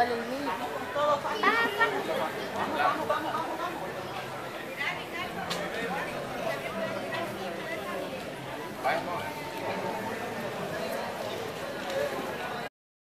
Valumi. Bye.